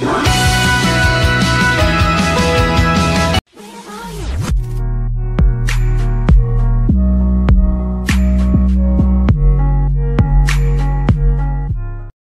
Bye.